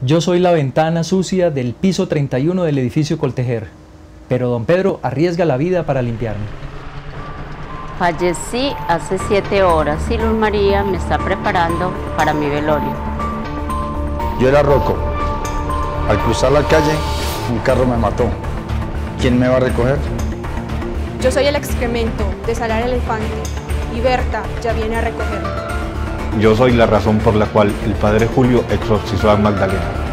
Yo soy la ventana sucia del piso 31 del edificio Coltejer, pero don Pedro arriesga la vida para limpiarme. Fallecí hace siete horas y Luz María me está preparando para mi velorio. Yo era Rocco. Al cruzar la calle, un carro me mató. ¿Quién me va a recoger? Yo soy el excremento de Salar Elefante y Berta ya viene a recogerme. Yo soy la razón por la cual el padre Julio exorcizó a Magdalena.